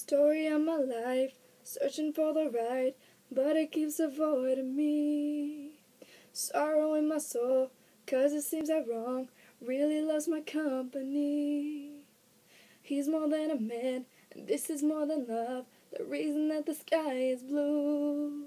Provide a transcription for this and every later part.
Story of my life, searching for the right, but it keeps avoiding me. Sorrow in my soul, cause it seems that wrong really loves my company. He's more than a man, and this is more than love, the reason that the sky is blue.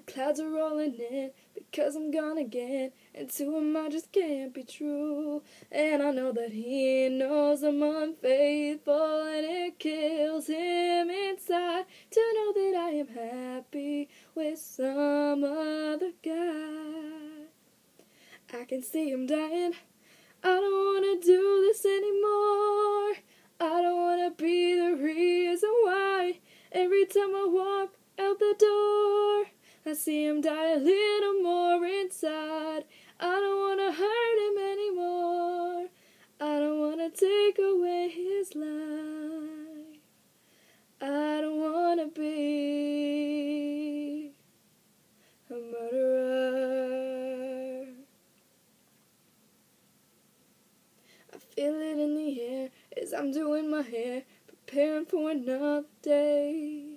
The clouds are rolling in because I'm gone again, and to him I just can't be true. And I know that he knows I'm unfaithful, and it kills him inside to know that I am happy with some other guy. I can see him dying. I don't wanna do this anymore. I don't wanna be the reason why every time I I see him die a little more inside. I don't wanna hurt him anymore. I don't wanna take away his life. I don't wanna be a murderer. I feel it in the air as I'm doing my hair, preparing for another day.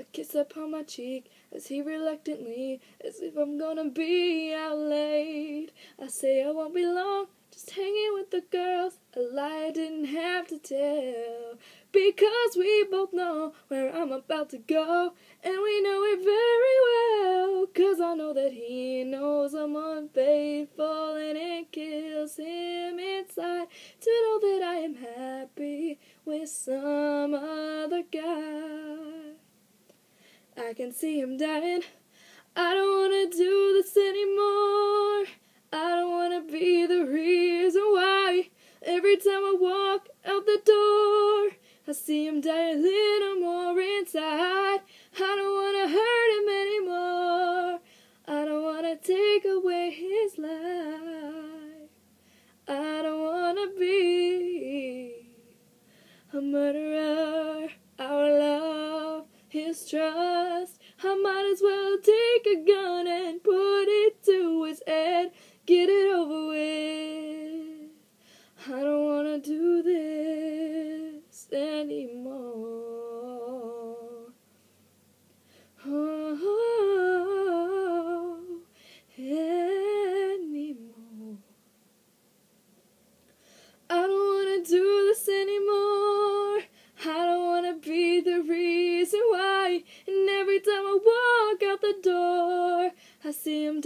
A kiss upon my cheek as he reluctantly, as if I'm gonna be out late. I say I won't be long, just hanging with the girls. A lie I didn't have to tell. Because we both know where I'm about to go, and we know it very well. Cause I know that he knows I'm unfaithful, and it kills him inside to know that I am happy with some other guy. I can see him dying. I don't wanna do this anymore. I don't wanna be the reason why. Every time I walk out the door, I see him die a little more inside. I don't wanna hurt him anymore. I don't wanna take away his life. I don't wanna be a murderer. Our love his trust. I might as well take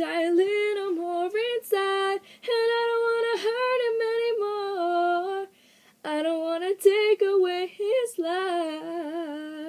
die a little more inside. And I don't wanna hurt him anymore. I don't wanna take away his life.